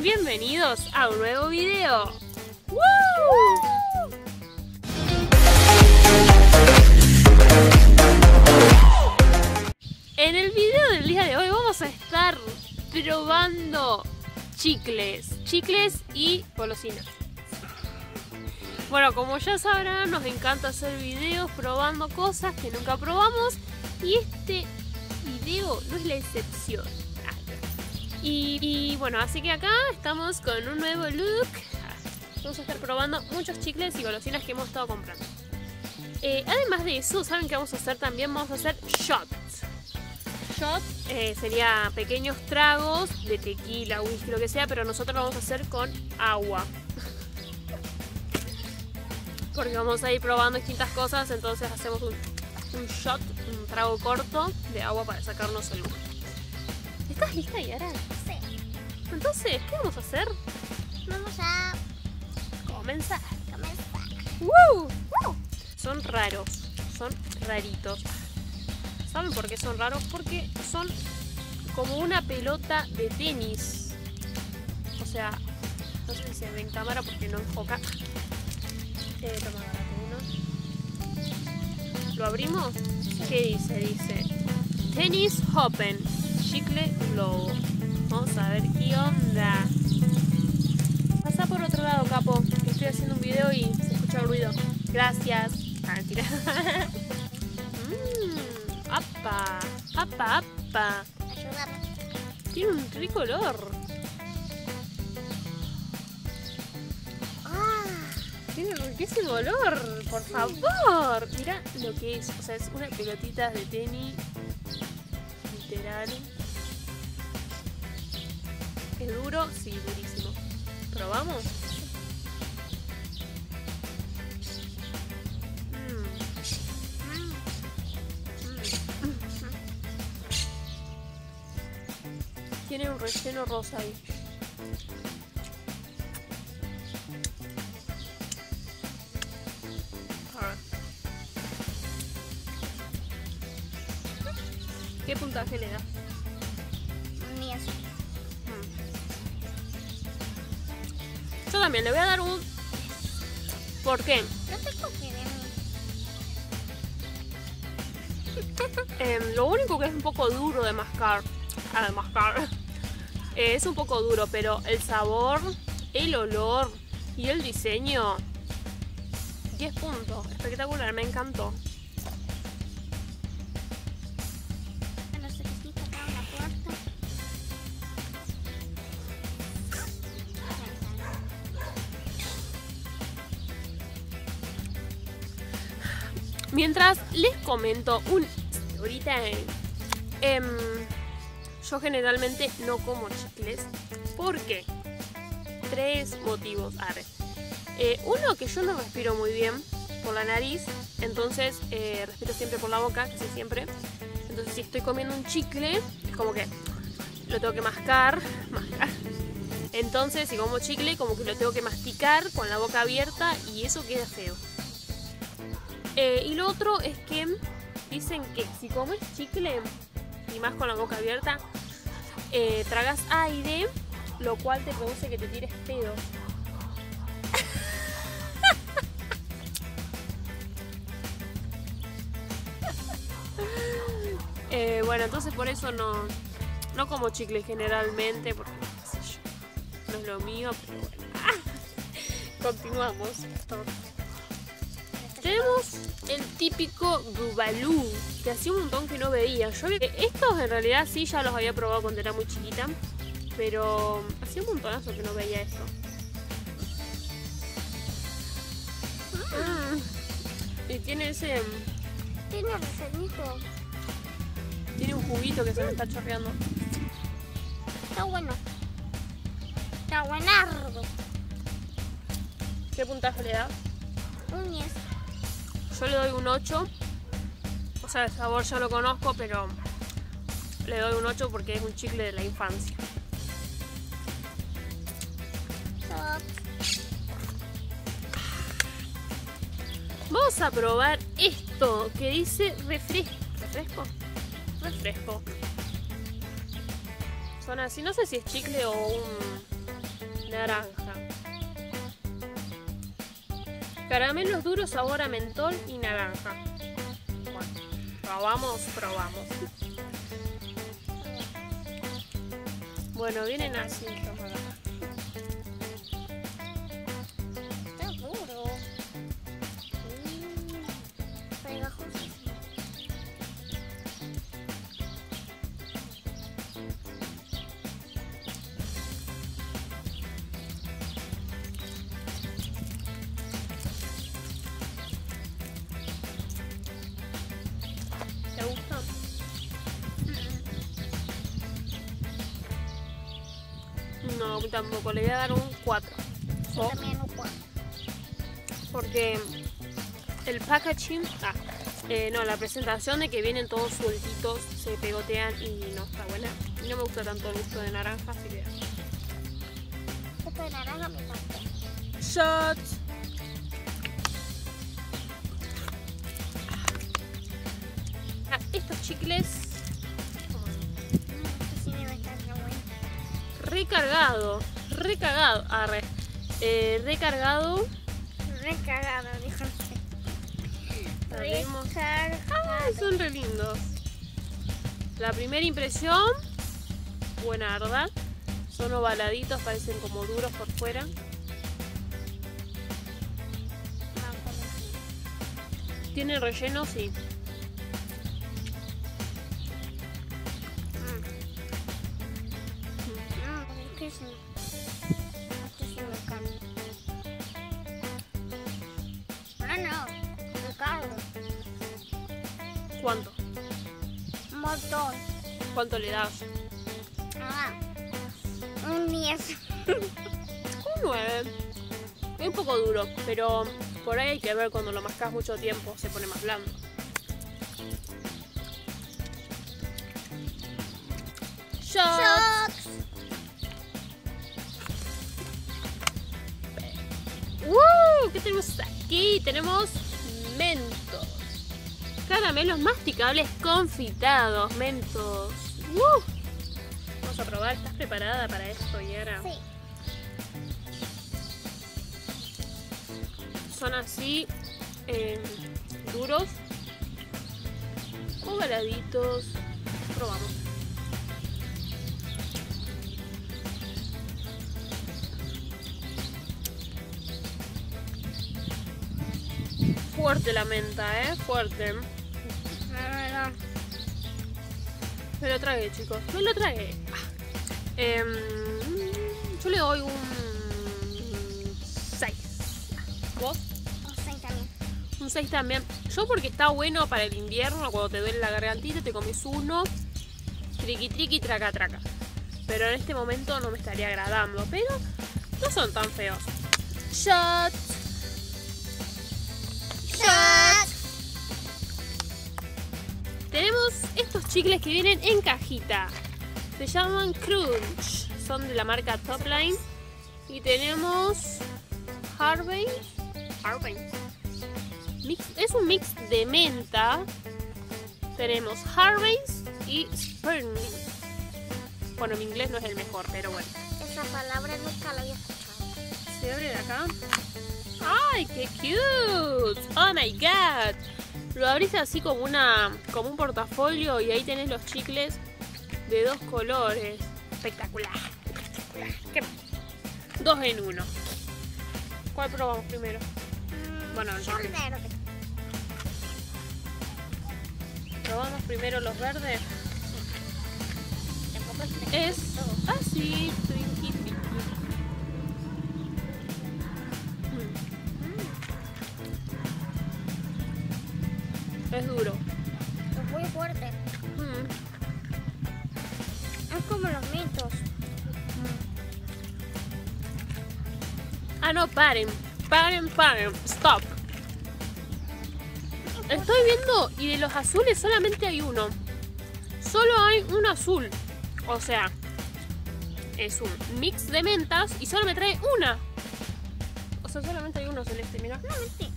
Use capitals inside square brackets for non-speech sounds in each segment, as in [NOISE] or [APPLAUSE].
Bienvenidos a un nuevo video. En el video del día de hoy vamos a estar probando chicles, chicles y golosinas. Bueno, como ya sabrán, nos encanta hacer videos probando cosas que nunca probamos y este video no es la excepción. Y, bueno, así que acá estamos con un nuevo look. Vamos a estar probando muchos chicles y golosinas que hemos estado comprando. Eh, además de eso, ¿saben qué vamos a hacer también? Vamos a hacer shots. Shots eh, sería pequeños tragos de tequila, whisky, lo que sea, pero nosotros lo vamos a hacer con agua. [LAUGHS] Porque vamos a ir probando distintas cosas, entonces hacemos un, shot, un trago corto de agua para sacarnos el humo. ¿Estás lista, Yara? Entonces, ¿qué vamos a hacer? Vamos a Comenzar. comenzar. ¡Woo! Son raros, son raritos. ¿Saben por qué son raros? Porque son como una pelota de tenis. O sea, no sé si se ve en cámara porque no enfoca. Eh, toma, uno. ¿Lo abrimos? ¿Qué dice? Dice Tennis Hoppen, chicle globo. Vamos a ver qué onda. Pasa por otro lado, capo. Estoy haciendo un video y se escucha ruido. Gracias. Ah, mentira. Mmm, [LAUGHS] apa, apa, apa. Tiene un rico olor. Ah, Tiene riquísimo olor, por favor. Mira lo que es. O sea, es una pelotita de tenis. Literal. ¿Es duro? Sí, durísimo. ¿Probamos? Mm. Mm. Tiene un relleno rosa ahí. ¿Qué puntaje le da? Yo también le voy a dar un. ¿Por qué? No te confíes mí. [LAUGHS] Em, lo único que es un poco duro de mascar. Ah, de mascar. eh, [LAUGHS] es un poco duro, pero el sabor, el olor y el diseño. 10 puntos. Espectacular, me encantó. Mientras les comento un ahorita em, yo generalmente no como chicles. ¿Por qué? Tres motivos. A ver. Eh, uno que yo no respiro muy bien por la nariz, entonces eh, respiro siempre por la boca, casi siempre. Entonces si estoy comiendo un chicle, es como que lo tengo que mascar, [LAUGHS] mascar. Entonces si como chicle, como que lo tengo que masticar con la boca abierta y eso queda feo. Eh, y lo otro es que dicen que si comes chicle y más con la boca abierta, eh, tragas aire, lo cual te produce que te tires pedo. [LAUGHS] Eh, bueno, entonces por eso no, no como chicle generalmente, porque no es lo mío, pero bueno. [LAUGHS] Continuamos. Tenemos el típico Bubalú, que hacía un montón que no veía. Yo estos en realidad sí ya los había probado cuando era muy chiquita, pero hacía un montonazo que no veía esto. Mm. Y tiene ese. Tiene rellenito. Tiene un juguito que se me está chorreando. Está bueno. Está buenardo. ¿Qué puntaje le da? Un 10. Yo le doy un 8. O sea, el sabor ya lo conozco, pero le doy un 8 porque es un chicle de la infancia. Vamos a probar esto que dice refresco. ¿Refresco? Refresco. Son así, no sé si es chicle o un naranja. Caramelos duros sabor a mentol y naranja. Bueno, probamos, probamos. Bueno, vienen así. No, a mí tampoco. Le voy a dar un 4. Yo también lo puedo. Porque el packaging, ah, eh, no, la presentación de que vienen todos sueltitos, se pegotean y no está buena. No me gusta tanto el gusto de naranja, así que... Esto de naranja me encanta. Shots. Ah, estos chicles recargado, recargado, arre, eh, recargado. Dijo. Abrimos. Ay, Recargado. son re lindos. La primera impresión, buena verdad. Son ovaladitos, parecen como duros por fuera. Tienen relleno, sí. ¿Cuánto? Un montón. ¿Cuánto le das? Ah. Un 10. [LAUGHS] Un 9. Es un poco duro, pero por ahí hay que ver cuando lo mascas mucho tiempo, se pone más blando. Shot. Shots. ¡Woo! ¿Qué tenemos aquí? Tenemos. Caramelos masticables confitados, mentos. Vamos a probar. ¿Estás preparada para esto, Yara? Sí. Son así, eh, duros, ovaladitos. Probamos. Fuerte la menta, ¿eh? Fuerte. Me lo tragué, chicos. Me lo tragué. Ah. Em, yo le doy un 6. ¿Vos? Un 6 también. Un 6 también. Yo porque está bueno para el invierno, cuando te duele la gargantita, te comes uno. Triqui triqui, traca traca. Pero en este momento no me estaría agradando. Pero no son tan feos. Shot. Chicles que vienen en cajita. Se llaman Crunch. Son de la marca Topline. Y tenemos Harvey. Harvey. Mix- es un mix de menta. Tenemos Harvey's y Spearmint. Bueno, mi inglés no es el mejor, pero bueno. Esa palabra nunca la había escuchado. ¿Se abre de acá? ¡Ay, qué cute! ¡Oh my god! Lo abrís así como una como un portafolio y ahí tenés los chicles de dos colores. Espectacular. espectacular. ¿Qué? Dos en uno. ¿Cuál probamos primero? Bueno, Yo verde. probamos primero los verdes. Es así, Twinkie Es duro. Es muy fuerte. Mm. Es como los mitos. Ah, no, paren. Paren, paren. Stop. Estoy viendo y de los azules solamente hay uno. Solo hay un azul. O sea, es un mix de mentas y solo me trae una. O sea, solamente hay uno celeste, mira. Solamente uno.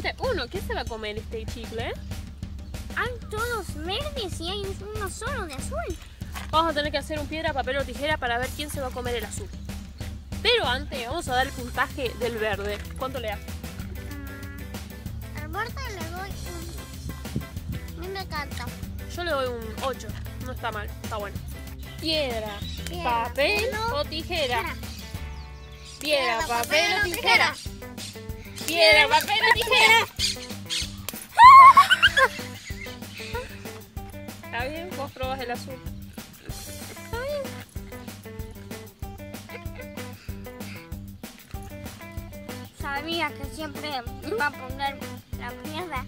Solamente uno. ¿Quién se va a comer este chicle? Hay todos verdes y hay uno solo de azul. Vamos a tener que hacer un piedra, papel o tijera para ver quién se va a comer el azul. Pero antes vamos a dar el puntaje del verde. ¿Cuánto le das? Mm, Al borde le doy un... A mí me encanta. Yo le doy un 8. No está mal, está bueno. Piedra, Piedra, papel o tijera. Tijera. Piedra, papel o tijera. Piedra, papel o tijera. Está bien, vos probas el azul. Está bien. Sabía que siempre iba a poner la piedra.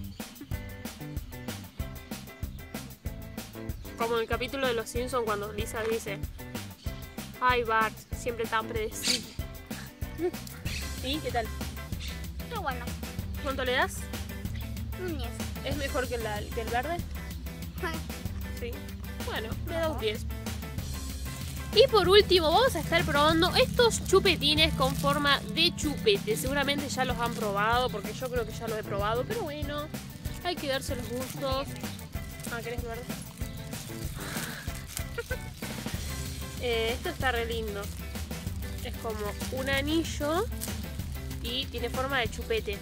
Como en el capítulo de Los Simpsons cuando Lisa dice, ay Bart, siempre tan predecible. [LAUGHS] ¿Y qué tal? Bueno, ¿Cuánto le das? un 10. ¿Es mejor que, la- que el verde? [LAUGHS] Sí. Bueno, le da un 10. Y por último, vamos a estar probando estos chupetines con forma de chupete. Seguramente ya los han probado, porque yo creo que ya los he probado, pero bueno, hay que darse los gustos. Ah, ¿querés verde? [LAUGHS] Eh, esto está re lindo. Es como un anillo y tiene forma de chupete.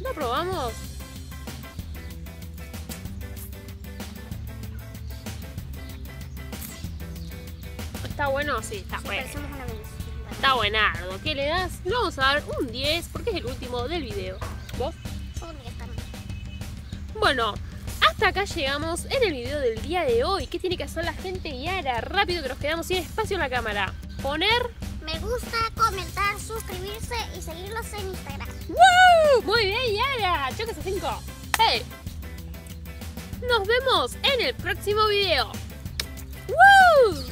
¿Lo probamos? ¿Está bueno? Sí, está Sí, bueno. Está buenardo. ¿Qué le das? Le vamos a dar un 10 porque es el último del video. ¿Vos? Un 10 también. Bueno, hasta acá llegamos en el video del día de hoy. ¿Qué tiene que hacer la gente, Yara? Rápido que nos quedamos sin espacio en la cámara. Poner... Gusta, comentar, suscribirse y seguirlos en Instagram. ¡Woo! Muy bien, Yara. Chocas a 5. ¡Hey! Nos vemos en el próximo video. ¡Woo!